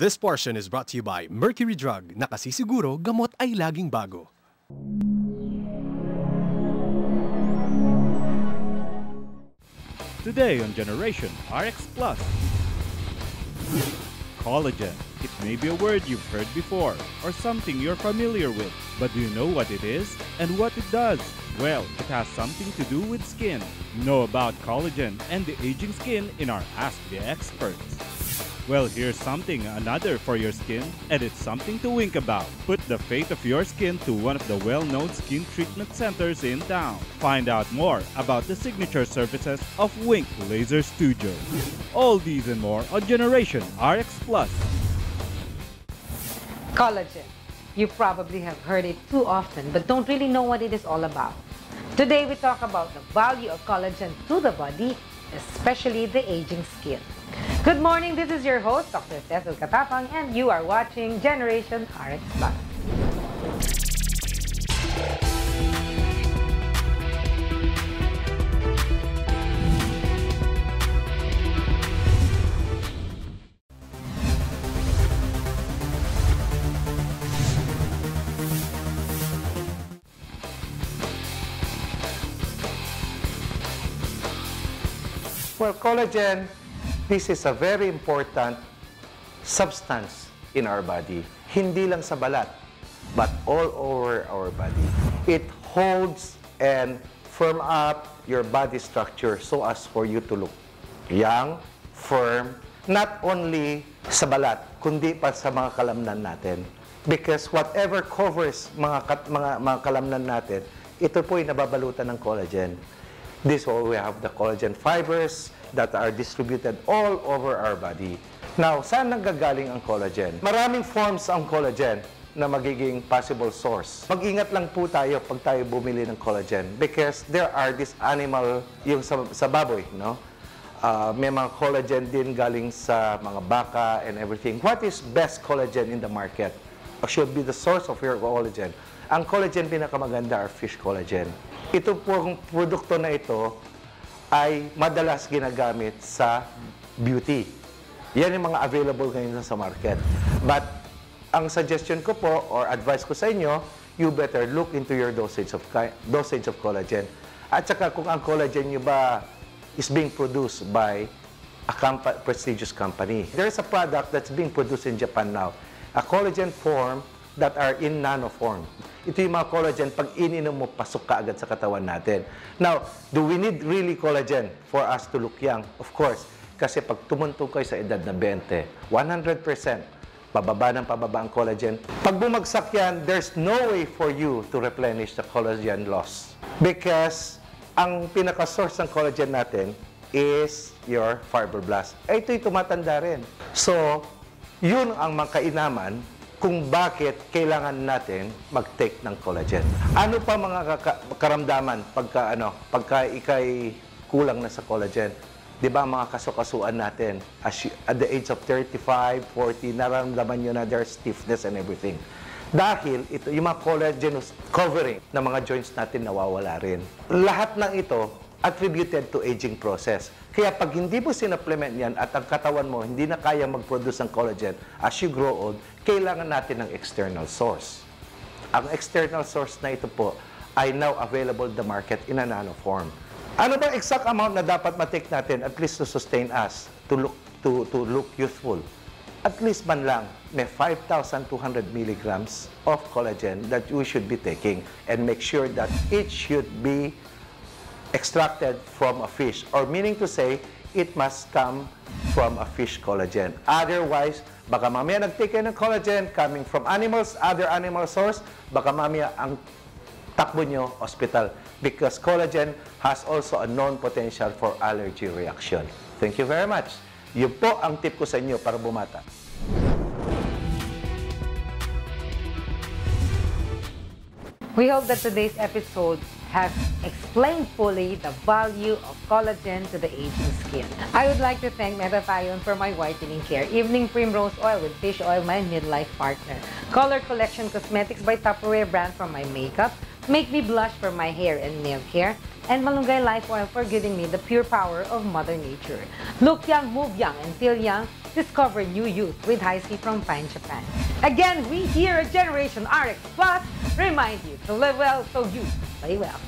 This portion is brought to you by Mercury Drug, nakasisiguro gamot ay laging bago. Today on Generation RX Plus. Collagen. It may be a word you've heard before or something you're familiar with, but do you know what it is and what it does? Well, it has something to do with skin. Know about collagen and the aging skin in our Ask the Experts. Well, here's something another for your skin, and it's something to wink about. Put the fate of your skin to one of the well-known skin treatment centers in town. Find out more about the signature services of Wink Laser Studio. All these and more on Generation RX Plus. Collagen. You probably have heard it too often, but don't really know what it is all about. Today, we talk about the value of collagen to the body, especially the aging skin. Good morning, this is your host, Dr. Cecil Katapang, and you are watching Generation RX Plus. Well, collagen, this is a very important substance in our body. Hindi lang sa balat, but all over our body. It holds and firm up your body structure so as for you to look young, firm, not only sa balat, kundi pa sa mga kalamnan natin. Because whatever covers mga, mga, mga kalamnan natin, ito po ay nababalutan ng collagen. This way we have the collagen fibers that are distributed all over our body. Now, saan nanggagaling ang collagen? Maraming forms ang collagen na magiging possible source. Mag-ingat lang po tayo pag tayo bumili ng collagen because there are this animal, yung sa, sa baboy, no? Uh, may mga collagen din galing sa mga baka and everything. What is best collagen in the market? Or should be the source of your collagen? Ang collagen pinakamaganda are fish collagen. Ito pong produkto na ito ay madalas ginagamit sa beauty. Yan yung mga available ngayon sa market. But ang suggestion ko po or advice ko sa inyo, you better look into your dosage of dosage of collagen. At saka kung ang collagen nyo ba is being produced by a compa prestigious company. There is a product that's being produced in Japan now, a collagen form that are in nanoform. Ito yung mga collagen, pag ininom mo, pasok ka agad sa katawan natin. Now, do we need really collagen for us to look young? Of course. Kasi pag tumuntong kayo sa edad na 20, 100%, pababa ng pababa ang collagen. Pag bumagsak yan, there's no way for you to replenish the collagen loss. Because ang pinaka-source ng collagen natin is your fibroblast. Eh, ito'y tumatanda rin. So, yun ang mga kainaman kung bakit kailangan natin mag-take ng collagen. Ano pa mga karamdaman pagka ano, pagka ikay kulang na sa collagen? 'Di ba mga kasukasuan natin as you, at the age of 35, 40, nararamdaman niyo na there's stiffness and everything. Dahil ito yung mga collagenous covering ng mga joints natin nawawala rin. Lahat ng ito attributed to aging process. Kaya pag hindi mo sinuplement yan at ang katawan mo hindi na kaya mag-produce ng collagen as you grow old, kailangan natin ng external source. Ang external source na ito po ay now available the market in a nano form. Ano ba exact amount na dapat matake natin at least to sustain us to look to to look youthful? At least man lang may 5,200 milligrams of collagen that we should be taking and make sure that it should be extracted from a fish or meaning to say it must come from a fish collagen. Otherwise, baka mamaya nag-take ng collagen coming from animals, other animal source, baka mamaya ang takbo nyo, hospital. Because collagen has also a known potential for allergy reaction. Thank you very much. Yun po ang tip ko sa inyo para bumata. We hope that today's episode has explained fully the value of collagen to the aging skin. I would like to thank Metathion for my whitening care, Evening Primrose Oil with Fish Oil, my midlife partner, Color Collection Cosmetics by Tupperware brand for my makeup, Make Me Blush for my hair and nail care, and Malunggay Life Oil for giving me the pure power of Mother Nature. Look young, move young, and feel young discover new youth with C from Fine Japan. Again, we here at Generation RX Plus remind you to live well so you play well.